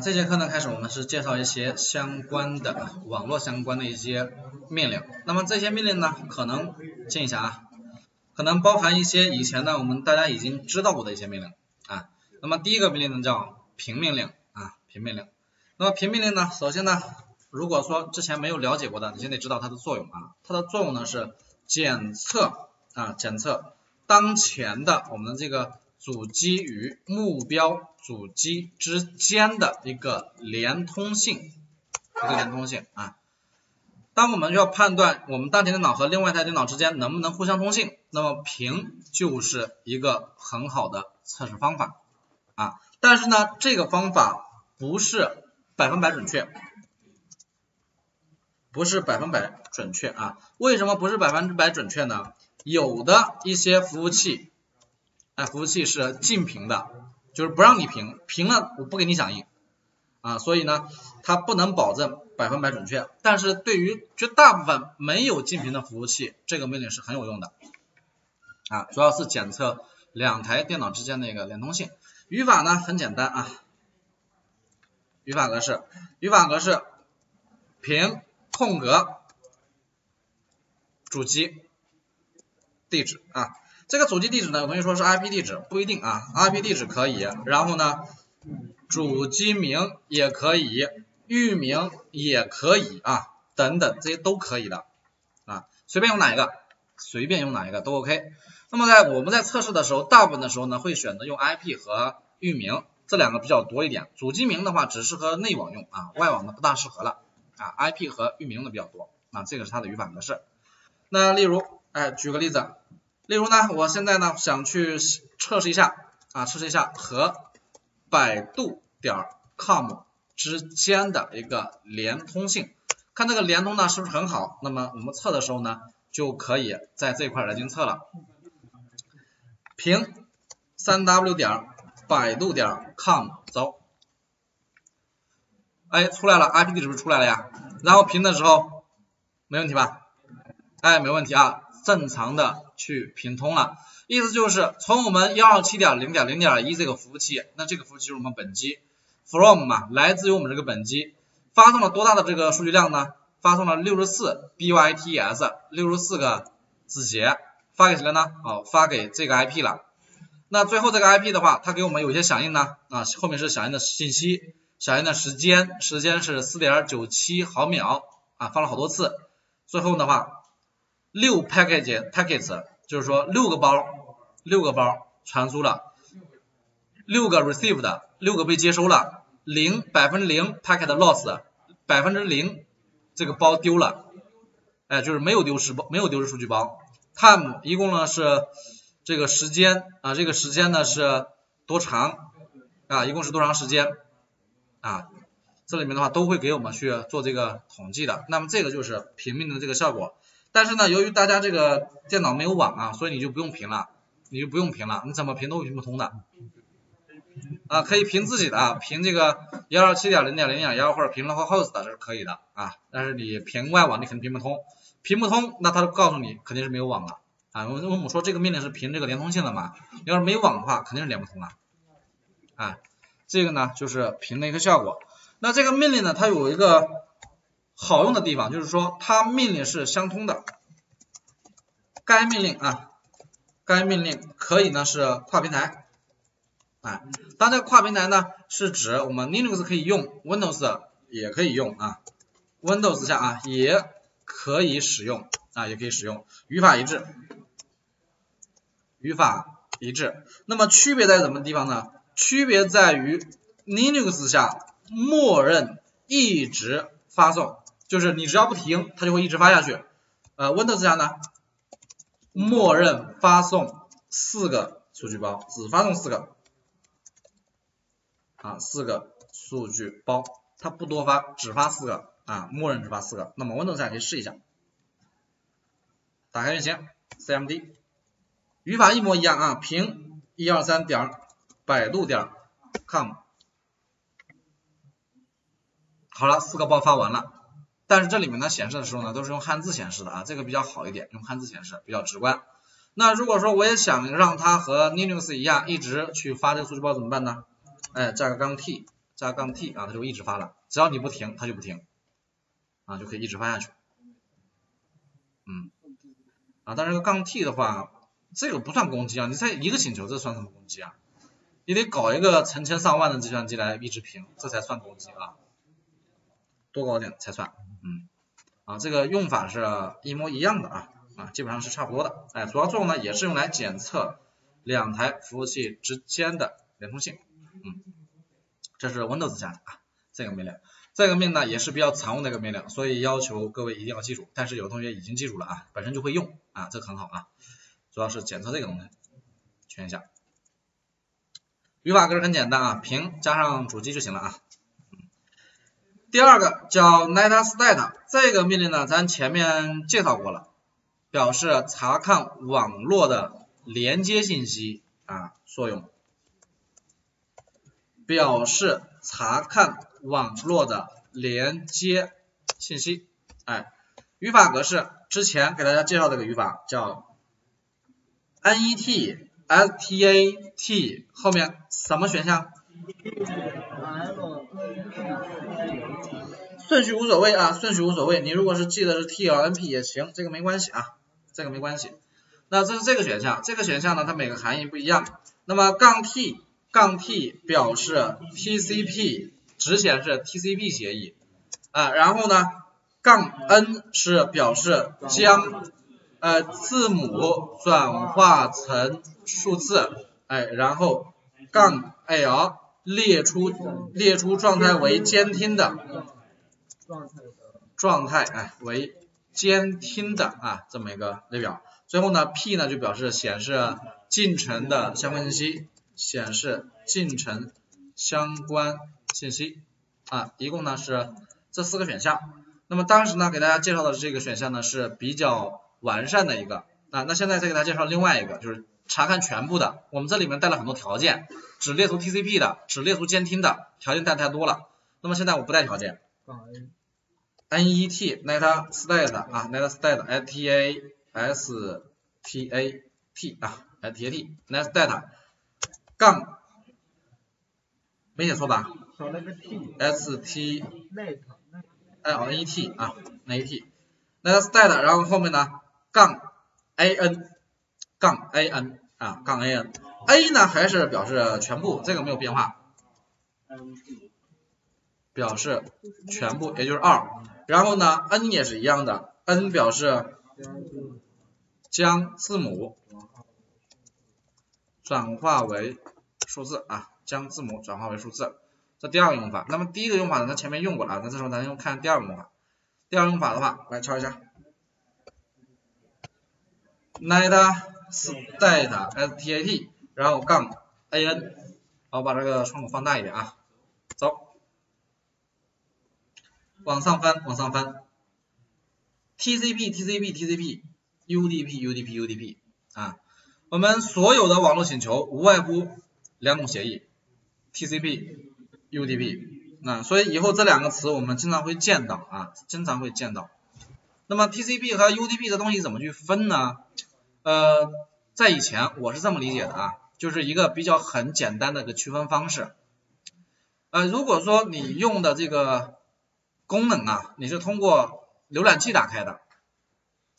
这节课呢开始我们是介绍一些相关的网络相关的一些命令。那么这些命令呢，可能静一下啊，可能包含一些以前呢我们大家已经知道过的一些命令啊。那么第一个命令呢叫平命令啊，平命令。那么平命令呢，首先呢，如果说之前没有了解过的，你先得知道它的作用啊。它的作用呢是检测啊，检测当前的我们的这个。主机与目标主机之间的一个连通性，一个连通性啊。当我们要判断我们当前电脑和另外一台电脑之间能不能互相通信，那么屏就是一个很好的测试方法啊。但是呢，这个方法不是百分百准确，不是百分百准确啊。为什么不是百分之百准确呢？有的一些服务器。哎，服务器是禁屏的，就是不让你屏，屏了我不给你响应啊，所以呢，它不能保证百分百准确，但是对于绝大部分没有禁屏的服务器，这个命令是很有用的啊，主要是检测两台电脑之间的一个连通性。语法呢很简单啊，语法格式，语法格式，屏空格主机地址啊。这个主机地址呢，有同学说是 IP 地址，不一定啊，IP 地址可以，然后呢，主机名也可以，域名也可以啊，等等，这些都可以的啊，随便用哪一个，随便用哪一个都 OK。那么在我们在测试的时候，大部分的时候呢，会选择用 IP 和域名这两个比较多一点，主机名的话只适合内网用啊，外网的不大适合了啊，IP 和域名的比较多啊，这个是它的语法格式。那例如，哎，举个例子。例如呢，我现在呢想去测试一下啊，测试一下和百度点 com 之间的一个连通性，看这个连通呢是不是很好？那么我们测的时候呢，就可以在这块来进行测了。平三 w 点百度点 com 走，哎，出来了，IP 地址是不是出来了呀？然后平的时候没问题吧？哎，没问题啊。正常的去平通了，意思就是从我们幺二七点零点零点一这个服务器，那这个服务器是我们本机，from 嘛，来自于我们这个本机，发送了多大的这个数据量呢？发送了六十四 bytes，六十四个字节，发给谁了呢？哦，发给这个 IP 了。那最后这个 IP 的话，它给我们有些响应呢，啊，后面是响应的信息，响应的时间，时间是四点九七毫秒，啊，发了好多次，最后的话。六 package packets 就是说六个包，六个包传输了，六个 received，六个被接收了，零百分之零 packet loss，百分之零这个包丢了，哎，就是没有丢失包，没有丢失数据包。time 一共呢是这个时间啊，这个时间呢是多长啊？一共是多长时间啊？这里面的话都会给我们去做这个统计的。那么这个就是平面的这个效果。但是呢，由于大家这个电脑没有网啊，所以你就不用评了，你就不用评了，你怎么评都评不通的。啊，可以评自己的啊，评这个幺二七点零点零点幺或者评 localhost 这是可以的啊，但是你评外网你肯定评不通，评不通那他就告诉你肯定是没有网了。啊，我我们说这个命令是评这个连通性的嘛，要是没网的话肯定是连不通了。啊，这个呢就是评的一个效果，那这个命令呢它有一个。好用的地方就是说，它命令是相通的。该命令啊，该命令可以呢是跨平台，哎，当这跨平台呢是指我们 Linux 可以用，Windows 也可以用啊，Windows 下啊也可以使用啊，也可以使用，语法一致，语法一致。那么区别在什么地方呢？区别在于 Linux 下默认一直发送。就是你只要不停，它就会一直发下去。呃，Windows 下呢，默认发送四个数据包，只发送四个，啊，四个数据包，它不多发，只发四个，啊，默认只发四个。那么 Windows 下可以试一下，打开运行，CMD，语法一模一样啊，平一二三点百度点 com，好了，四个包发完了。但是这里面呢显示的时候呢都是用汉字显示的啊，这个比较好一点，用汉字显示比较直观。那如果说我也想让它和 Linux 一样一直去发这个数据包怎么办呢？哎，加个杠 T 加杠 t 啊，它就一直发了，只要你不停，它就不停啊，就可以一直发下去。嗯，啊，但是个杠 t 的话，这个不算攻击啊，你才一个请求，这算什么攻击啊？你得搞一个成千上万的计算机来一直评，这才算攻击啊，多搞点才算，嗯，啊，这个用法是一模一样的啊，啊，基本上是差不多的，哎，主要作用呢也是用来检测两台服务器之间的连通性，嗯，这是 Windows 下的啊，这个命令，这个命呢也是比较常用的一个命令，所以要求各位一定要记住，但是有的同学已经记住了啊，本身就会用啊，这个很好啊，主要是检测这个东西，圈一下。语法格式很简单啊，平加上主机就行了啊。第二个叫 netstat，这个命令呢，咱前面介绍过了，表示查看网络的连接信息啊，作用，表示查看网络的连接信息，哎，语法格式之前给大家介绍这个语法叫 net。S T A T 后面什么选项？顺序无所谓啊，顺序无所谓。你如果是记得是 T L N P 也行，这个没关系啊，这个没关系。那这是这个选项，这个选项呢，它每个含义不一样。那么杠 T 杠 T 表示 T C P 只显示 T C P 协议啊，然后呢，杠 N 是表示将。呃，字母转化成数字，哎，然后杠 L 列出列出状态为监听的状态，状态哎，为监听的啊，这么一个列表。最后呢，P 呢就表示显示进程的相关信息，显示进程相关信息啊，一共呢是这四个选项。那么当时呢给大家介绍的这个选项呢是比较。完善的一个啊，那现在再给大家介绍另外一个，就是查看全部的。我们这里面带了很多条件，只列出 TCP 的，只列出监听的，条件带太多了。那么现在我不带条件，net netstat 啊，netstat s t a s t a t 啊，s t a t netstat 杠没写错吧？s t l n e t 啊，net netstat，然后后面呢？杠 a n 杠 a n 啊杠 a n a 呢还是表示全部，这个没有变化，表示全部，也就是二。然后呢 n 也是一样的，n 表示将字母转化为数字啊，将字母转化为数字，这第二个用法。那么第一个用法呢，它前面用过了，那这时候咱用看第二个用法。第二个用法的话，来抄一下。netstat s t a t，然后杠 a n，好，把这个窗口放大一点啊，走，往上翻，往上翻，TCP TCP TCP，UDP UDP UDP 啊，我们所有的网络请求无外乎两种协议，TCP UDP，那所以以后这两个词我们经常会见到啊，经常会见到。那么 TCP 和 UDP 的东西怎么去分呢？呃，在以前我是这么理解的啊，就是一个比较很简单的一个区分方式。呃，如果说你用的这个功能啊，你是通过浏览器打开的，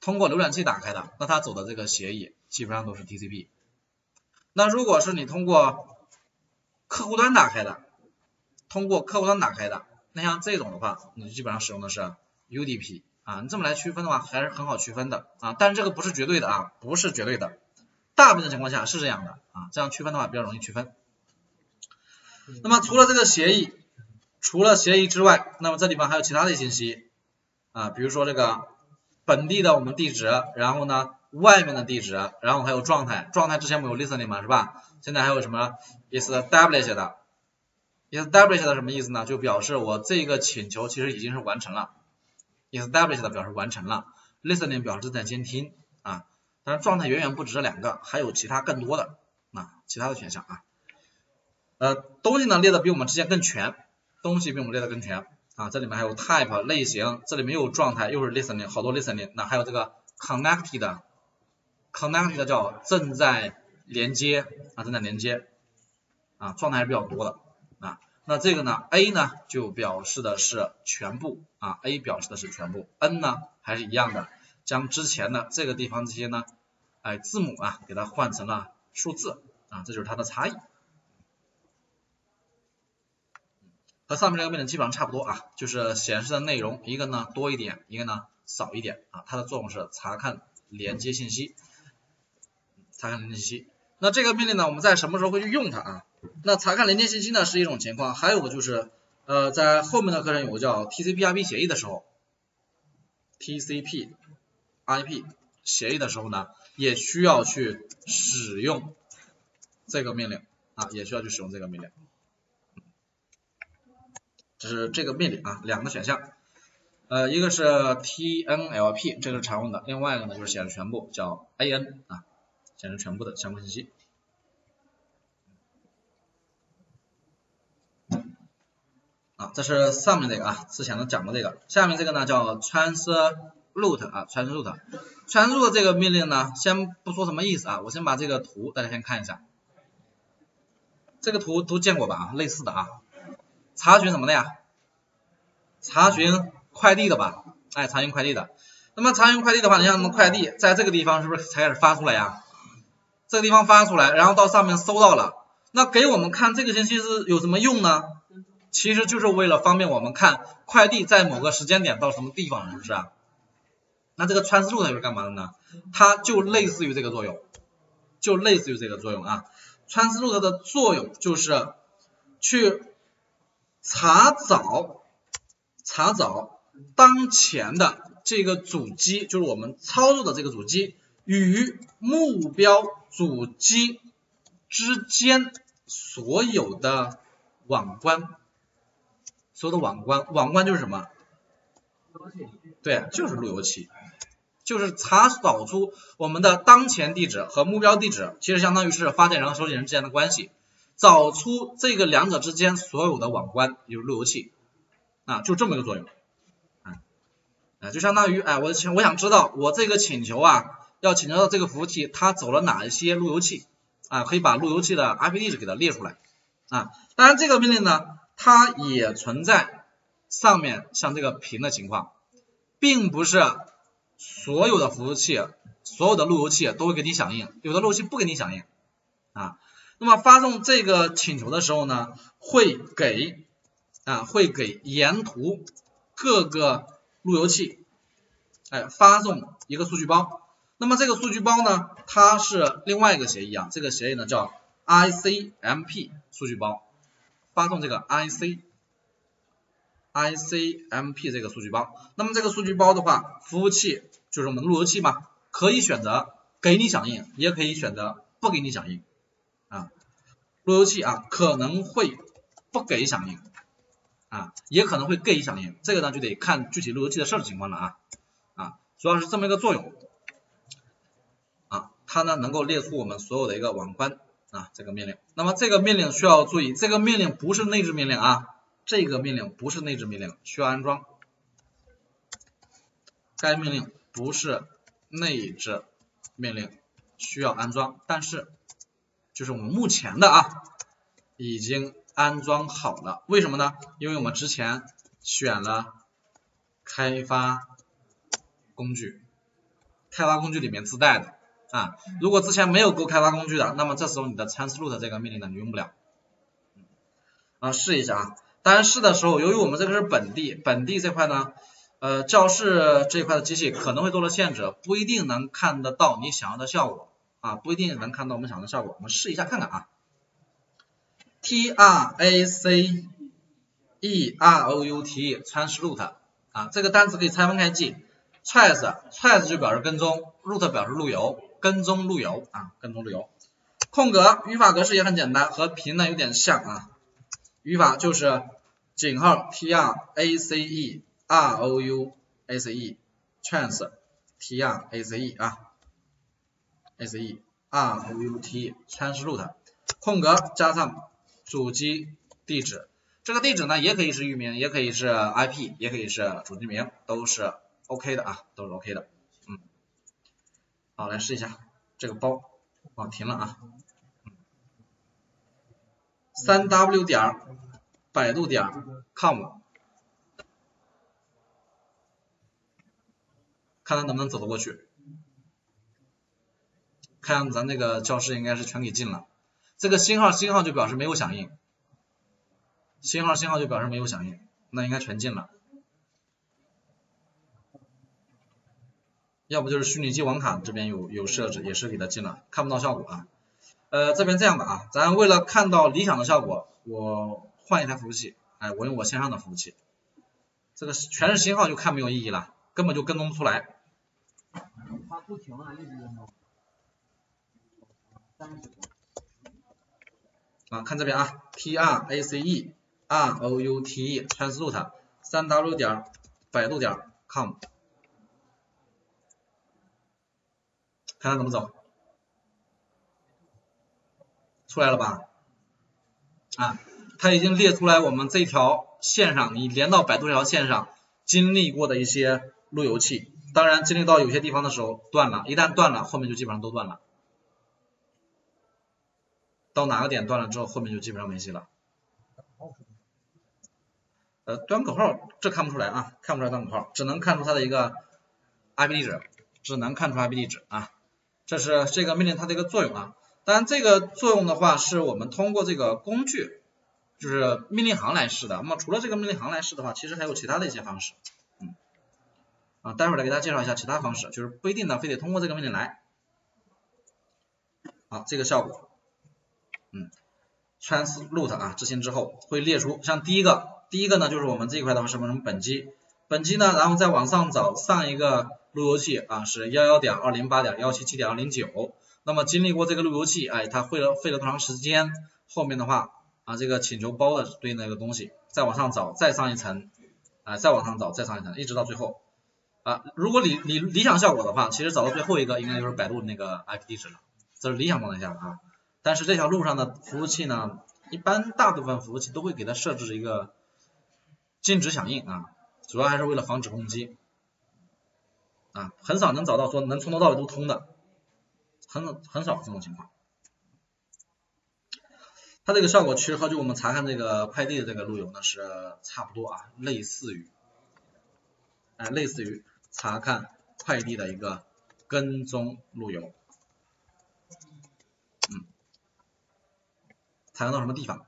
通过浏览器打开的，那它走的这个协议基本上都是 TCP。那如果是你通过客户端打开的，通过客户端打开的，那像这种的话，你基本上使用的是 UDP。啊，你这么来区分的话，还是很好区分的啊，但是这个不是绝对的啊，不是绝对的，大部分的情况下是这样的啊，这样区分的话比较容易区分。那么除了这个协议，除了协议之外，那么这里边还有其他的信息啊，比如说这个本地的我们地址，然后呢外面的地址，然后还有状态，状态之前不有 listening 嘛是吧？现在还有什么 established 的，established 的什么意思呢？就表示我这个请求其实已经是完成了。establish 的表示完成了，listening 表示正在监听啊，但是状态远远不止这两个，还有其他更多的啊，其他的选项啊，呃，东西呢列的比我们之前更全，东西并不列的跟前。啊，这里面还有 type 类型，这里面又有状态，又是 listening，好多 listening，那还有这个 connected，connected 叫正在连接啊，正在连接啊，状态还是比较多的。啊，那这个呢，A 呢就表示的是全部啊，A 表示的是全部，N 呢还是一样的，将之前的这个地方这些呢，哎字母啊给它换成了数字啊，这就是它的差异。上面这个命令基本上差不多啊，就是显示的内容一个呢多一点，一个呢少一点啊，它的作用是查看连接信息，查看连接信息。那这个命令呢，我们在什么时候会去用它啊？那查看连接信息呢是一种情况，还有个就是呃在后面的课程有个叫 TCP/IP 协议的时候，TCP/IP 协议的时候呢，也需要去使用这个命令啊，也需要去使用这个命令。就是这个命令啊，两个选项，呃一个是 TNLP，这个是常用的，另外一个呢就是显示全部，叫 AN 啊，显示全部的相关信息。啊，这是上面这个啊，之前的讲过这个，下面这个呢叫 transroute 啊，transroute，transroute 这个命令呢，先不说什么意思啊，我先把这个图大家先看一下，这个图都见过吧，类似的啊，查询什么的呀？查询快递的吧，哎，查询快递的，那么查询快递的话，你像什么快递，在这个地方是不是才开始发出来呀？这个地方发出来，然后到上面收到了，那给我们看这个信息是有什么用呢？其实就是为了方便我们看快递在某个时间点到什么地方，是不是啊？那这个穿丝路它是干嘛的呢？它就类似于这个作用，就类似于这个作用啊。穿丝路它的作用就是去查找查找当前的这个主机，就是我们操作的这个主机与目标主机之间所有的网关。所有的网关，网关就是什么？对，就是路由器，就是查找出我们的当前地址和目标地址，其实相当于是发件人和收件人之间的关系，找出这个两者之间所有的网关，就是路由器啊，就这么一个作用，啊，就相当于哎，我请我想知道我这个请求啊，要请求到这个服务器它走了哪一些路由器啊，可以把路由器的 IP 地址给它列出来啊，当然这个命令呢。它也存在上面像这个屏的情况，并不是所有的服务器、所有的路由器都会给你响应，有的路由器不给你响应啊。那么发送这个请求的时候呢，会给啊会给沿途各个路由器哎发送一个数据包。那么这个数据包呢，它是另外一个协议啊，这个协议呢叫 ICMP 数据包。发送这个 IC ICMP 这个数据包，那么这个数据包的话，服务器就是我们的路由器嘛，可以选择给你响应，也可以选择不给你响应。路由器啊可能会不给响应。啊，也可能会给响应，这个呢就得看具体路由器的设置情况了啊。啊，主要是这么一个作用。啊，它呢能够列出我们所有的一个网关。啊，这个命令，那么这个命令需要注意，这个命令不是内置命令啊，这个命令不是内置命令，需要安装。该命令不是内置命令，需要安装，但是就是我们目前的啊，已经安装好了，为什么呢？因为我们之前选了开发工具，开发工具里面自带的。啊，如果之前没有勾开发工具的，那么这时候你的 transroute 这个命令呢，你用不了。啊，试一下啊，当然试的时候，由于我们这个是本地，本地这块呢，呃，教室这块的机器可能会多了限制，不一定能看得到你想要的效果啊，不一定能看到我们想的效果，我们试一下看看啊。T R A C E R O U T transroute 啊，这个单词可以拆分开记，trace，trace 就表示跟踪，route 表示路由。跟踪路由啊，跟踪路由，空格语法格式也很简单，和平呢有点像啊。语法就是井号 t r a c e r o u a c e trace t r a c e 啊 s e r o u t transroute 空格加上主机地址，这个地址呢也可以是域名，也可以是 IP，也可以是主机名，都是 OK 的啊，都是 OK 的。嗯好，来试一下这个包，啊，停了啊，三 W 点百度点 com，看他能不能走得过去。看样子咱那个教室应该是全给禁了，这个星号星号就表示没有响应，星号星号就表示没有响应，那应该全禁了。要不就是虚拟机网卡这边有有设置，也是给它禁了，看不到效果啊。呃，这边这样的啊，咱为了看到理想的效果，我换一台服务器，哎，我用我线上的服务器，这个全是星号就看没有意义了，根本就跟踪不出来。它不停啊，一直跟踪。啊，看这边啊，T R A C E R O U T E Translate 三 W 点百度点 com。看它怎么走，出来了吧？啊，它已经列出来我们这条线上，你连到百度这条线上经历过的一些路由器，当然经历到有些地方的时候断了，一旦断了，后面就基本上都断了。到哪个点断了之后，后面就基本上没戏了。呃，端口号这看不出来啊，看不出来端口号，只能看出它的一个 IP 地址，只能看出 IP 地址啊。这是这个命令它的一个作用啊，当然这个作用的话是我们通过这个工具，就是命令行来试的。那么除了这个命令行来试的话，其实还有其他的一些方式，嗯，啊，待会儿来给大家介绍一下其他方式，就是不一定呢非得通过这个命令来。好，这个效果，嗯，translate 啊，执行之后会列出，像第一个，第一个呢就是我们这一块的话是什么本机，本机呢，然后再往上找上一个。路由器啊是幺幺点二零八点幺七七点二零九，那么经历过这个路由器，哎，它费了费了多长时间？后面的话啊，这个请求包的对应的一个东西，再往上找，再上一层，啊，再往上找，再上一层，一直到最后啊。如果理理理想效果的话，其实找到最后一个应该就是百度那个 IP 地址了，这是理想状态下啊。但是这条路上的服务器呢，一般大部分服务器都会给它设置一个禁止响应啊，主要还是为了防止攻击。啊，很少能找到说能从头到尾都通的，很很少这种情况。它这个效果其实和就我们查看这个快递的这个路由呢是差不多啊，类似于，哎，类似于查看快递的一个跟踪路由。采用到什么地方？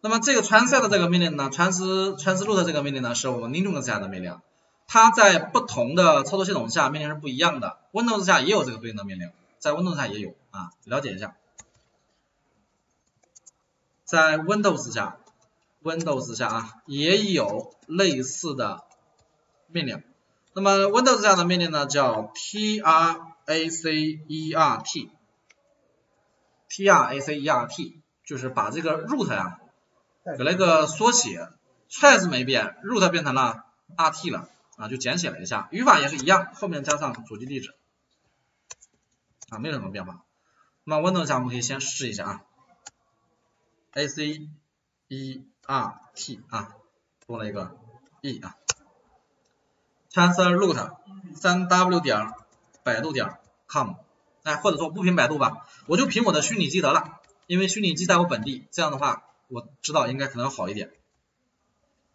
那么这个传赛的这个命令呢，传输传输路的这个命令呢，是我们 Linux 下的命令。它在不同的操作系统下命令是不一样的，Windows 下也有这个对应的命令，在 Windows 下也有。啊，了解一下，在 Windows 下，Windows 下啊也有类似的命令，那么 Windows 下的命令呢叫 tracert，tracert 就是把这个 root 呀给了个缩写，trace 没变，root 变成了 rt 了。啊，就简写了一下，语法也是一样，后面加上主机地址，啊，没有什么变化。那 Windows 下我们可以先试一下啊，A C E R T 啊，多了一个 E 啊，translate 三 W 点百度点 com，哎，或者说不凭百度吧，我就凭我的虚拟机得了，因为虚拟机在我本地，这样的话我知道应该可能好一点。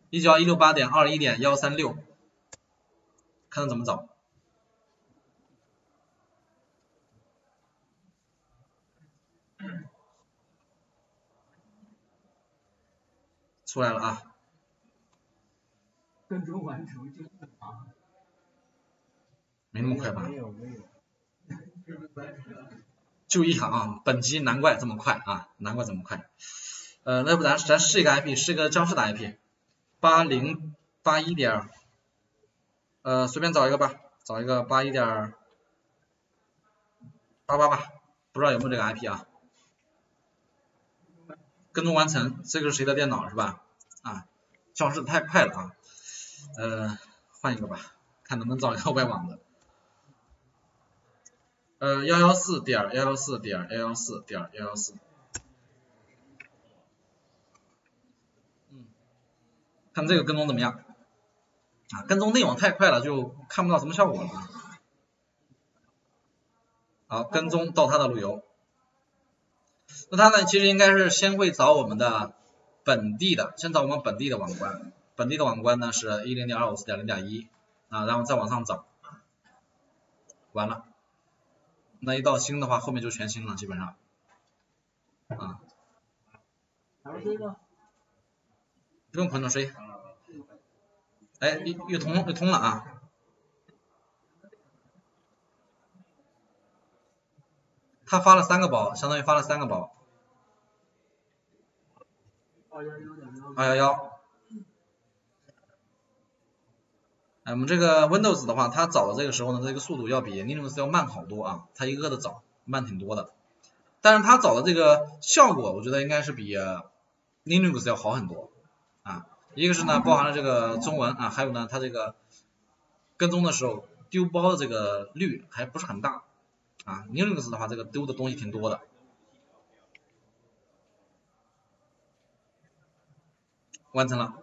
一九一六八点二一点幺三六。看怎么找，出来了啊！跟踪完成就啊，没那么快吧？就一行啊，本机难怪这么快啊，难怪这么快。呃，那不咱咱试一个 IP，试一个教室的 IP，八零八一点。呃，随便找一个吧，找一个八一点八八吧，不知道有没有这个 IP 啊？跟踪完成，这个是谁的电脑是吧？啊，教室太快了啊，呃，换一个吧，看能不能找一个外网的。呃，幺幺四点幺幺四点幺幺四点幺幺四。嗯，看这个跟踪怎么样？啊，跟踪内网太快了，就看不到什么效果了。好，跟踪到它的路由，那它呢，其实应该是先会找我们的本地的，先找我们本地的网关，本地的网关呢是一零点二五四点零点一啊，然后再往上找，完了，那一到星的话，后面就全新了，基本上啊。不用捆着谁？哎，又又通又通了啊！他发了三个包，相当于发了三个包。二幺幺。哎，我们这个 Windows 的话，它找的这个时候呢，这个速度要比 Linux 要慢好多啊，它一个个的找，慢挺多的。但是它找的这个效果，我觉得应该是比 Linux 要好很多啊。一个是呢，包含了这个中文啊，还有呢，它这个跟踪的时候丢包的这个率还不是很大啊。Linux 的话，这个丢的东西挺多的。完成了，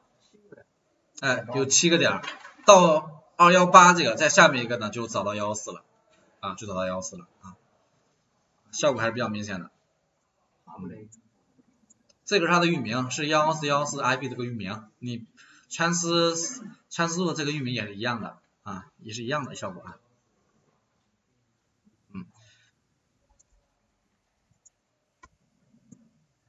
哎，有七个点，到二幺八这个，在下面一个呢就找到幺幺四了啊，就找到幺幺四了啊，效果还是比较明显的。这个是它的域名，是幺幺四幺幺四 IP 这个域名，你全思全思路的这个域名也是一样的啊，也是一样的效果啊。嗯，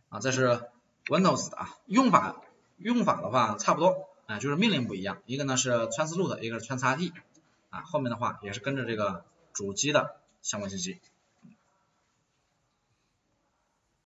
啊，这是 Windows 的啊，用法用法的话差不多啊，就是命令不一样，一个呢是穿丝路的，一个是穿插地啊，后面的话也是跟着这个主机的相关信息。